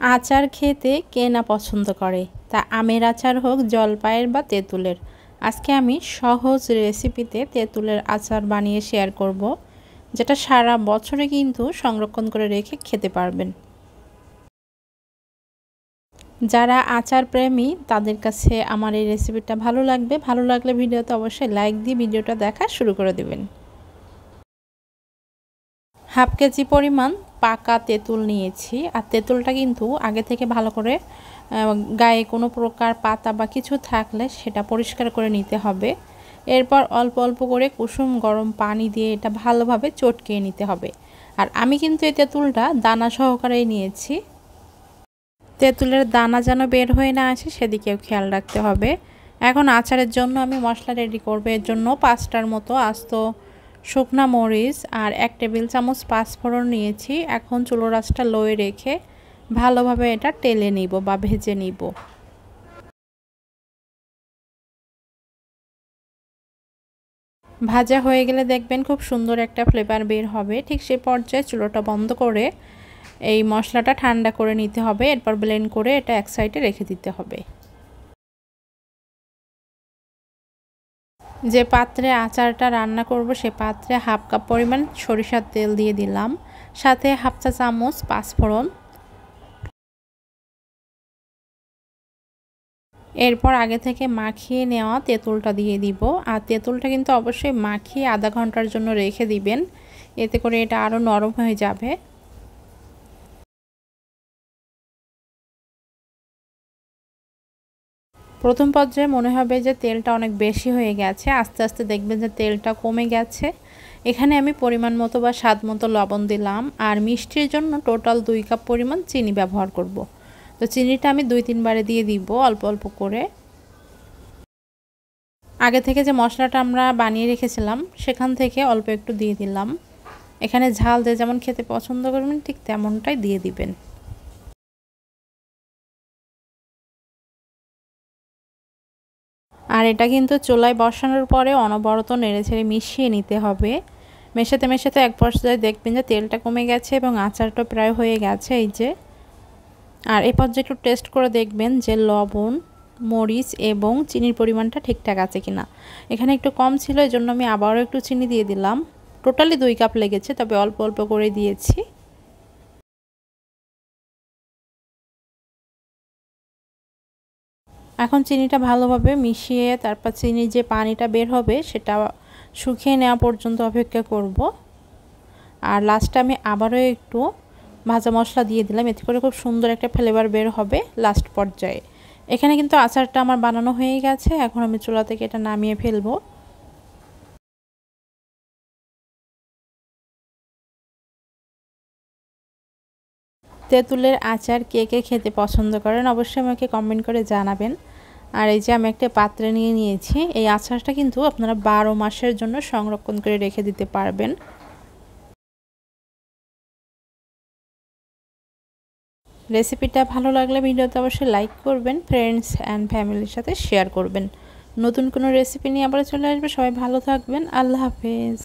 আচার খেতে কে না পছন্দ করে? তা আমের আচার হোক, জলপাইয়ের বা তেঁতুলের। আজকে আমি সহজ রেসিপিতে তেঁতুলের আচার বানিয়ে শেয়ার করব, যেটা সারা বছরে কিন্তু সংরক্ষণ করে রেখে খেতে পারবেন। যারা আচার প্রেমী, তাদের কাছে আমার এই রেসিপিটা ভালো লাগবে। ভালো লাগলে ভিডিওতে অবশ্যই লাইক দিয়ে ভিডিওটা দেখা শুরু করে দেবেন। হাফ কেজি পরিমাণ পাকা তেঁতুল নিয়েছি। আর তেঁতুলটা কিন্তু আগে থেকে ভালো করে গায়ে কোনো প্রকার পাতা বা কিছু থাকলে সেটা পরিষ্কার করে নিতে হবে। এরপর অল্প অল্প করে কুসুম, গরম পানি দিয়ে এটা ভালোভাবে চটকিয়ে নিতে হবে। আর আমি কিন্তু এই তেঁতুলটা দানা সহকারেই নিয়েছি। তেঁতুলের দানা যেন বের হয়ে না আসে সেদিকেও খেয়াল রাখতে হবে। এখন আচারের জন্য আমি মশলা রেডি করব। এর জন্য পাঁচটার মতো আস্ত শুকনা মরিচ আর এক টেবিল চামচ পাঁচফোড়ন নিয়েছি। এখন চুলো রাসটা লোয়ে রেখে ভালোভাবে এটা টেলে নিব বা ভেজে নিব। ভাজা হয়ে গেলে দেখবেন খুব সুন্দর একটা ফ্লেভার বের হবে। ঠিক সে পর্যায়ে চুলোটা বন্ধ করে এই মশলাটা ঠান্ডা করে নিতে হবে। এরপর ব্লেন্ড করে এটা এক সাইডে রেখে দিতে হবে। যে পাত্রে আচারটা রান্না করব, সে পাত্রে হাফ কাপ পরিমাণ সরিষার তেল দিয়ে দিলাম। সাথে হাফ চা চামচ পাঁচফোড়ন। এরপর আগে থেকে মাখিয়ে নেওয়া তেঁতুলটা দিয়ে দিব। আর তেঁতুলটা কিন্তু অবশ্যই মাখিয়ে আধা ঘণ্টার জন্য রেখে দিবেন। এতে করে এটা আরও নরম হয়ে যাবে। প্রথম পর্যায়ে মনে হবে যে তেলটা অনেক বেশি হয়ে গেছে। আস্তে আস্তে দেখবেন যে তেলটা কমে গেছে। এখানে আমি পরিমাণ মতো বা স্বাদ মতো লবণ দিলাম। আর মিষ্টির জন্য টোটাল দুই কাপ পরিমাণ চিনি ব্যবহার করব। তো চিনিটা আমি দুই তিনবারে দিয়ে দিব অল্প অল্প করে। আগে থেকে যে মশলাটা আমরা বানিয়ে রেখেছিলাম, সেখান থেকে অল্প একটু দিয়ে দিলাম। এখানে ঝাল দিয়ে যেমন খেতে পছন্দ করবেন, ঠিক তেমনটাই দিয়ে দিবেন। আর এটা কিন্তু চুলায় বসানোর পরে অনবরত নেড়ে ছেড়ে মিশিয়ে নিতে হবে। মেশাতে মেশাতে এক পর্যায়ে দেখবেন যে তেলটা কমে গেছে এবং আচারটা প্রায় হয়ে গেছে এই যে। আর এই পর্যায়ে একটু টেস্ট করে দেখবেন যে লবণ, মরিচ এবং চিনির পরিমাণটা ঠিকঠাক আছে কিনা। এখানে একটু কম ছিল এই জন্য আমি আবারও একটু চিনি দিয়ে দিলাম। টোটালি দুই কাপ লেগেছে, তবে অল্প অল্প করে দিয়েছি। এখন চিনিটা ভালোভাবে মিশিয়ে তারপর চিনির যে পানিটা বের হবে সেটা শুকিয়ে নেওয়া পর্যন্ত অপেক্ষা করব। আর লাস্টে আমি আবারও একটু ভাজা মশলা দিয়ে দিলাম, এতে করে খুব সুন্দর একটা ফ্লেভার বের হবে লাস্ট পর্যায়ে। এখানে কিন্তু আচারটা আমার বানানো হয়ে গেছে, এখন আমি চুলা থেকে এটা নামিয়ে ফেলব। তেঁতুলের আচার কে কে খেতে পছন্দ করেন অবশ্যই আমাকে কমেন্ট করে জানাবেন। আর এই যে আমি একটা পাত্রে নিয়ে নিয়েছি, এই আচারটা কিন্তু আপনারা বারো মাসের জন্য সংরক্ষণ করে রেখে দিতে পারবেন। রেসিপিটা ভালো লাগলে ভিডিওতে অবশ্যই লাইক করবেন ফ্রেন্ডস অ্যান্ড ফ্যামিলির সাথে শেয়ার করবেন। নতুন কোনো রেসিপি নিয়ে আবার চলে আসবে, সবাই ভালো থাকবেন, আল্লাহ হাফেজ।